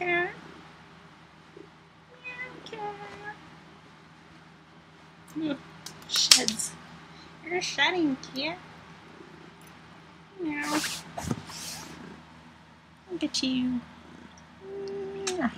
cat. Meow cat. Sheds. You're shedding, cat. Meow. Look at you. Meow.